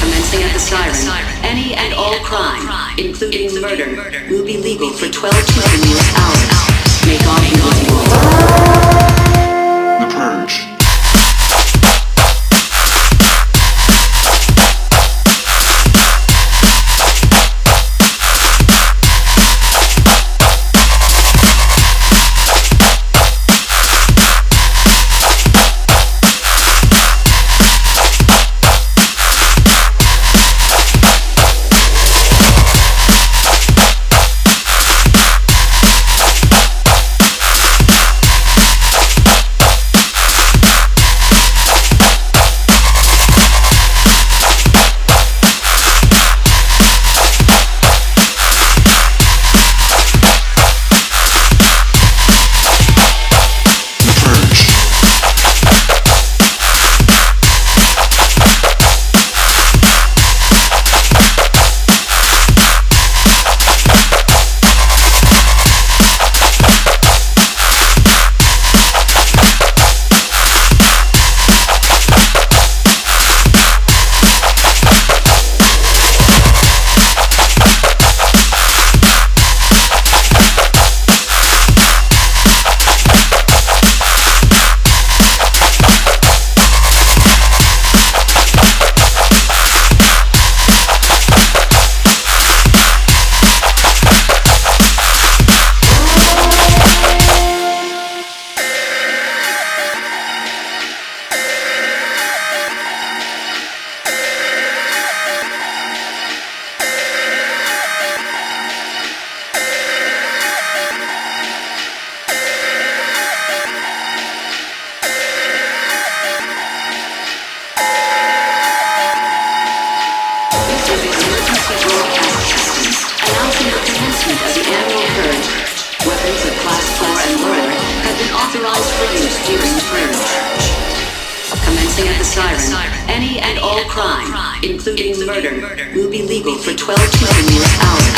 Commencing at the siren, any and all crime, including murder, will be legal for 12 continuous hours. Make all The commencement of the annual purge. Weapons of class 4 and lower have been authorized for use during purge. Commencing at the siren, any and all crime, including murder, will be legal for 12 continuous hours. Make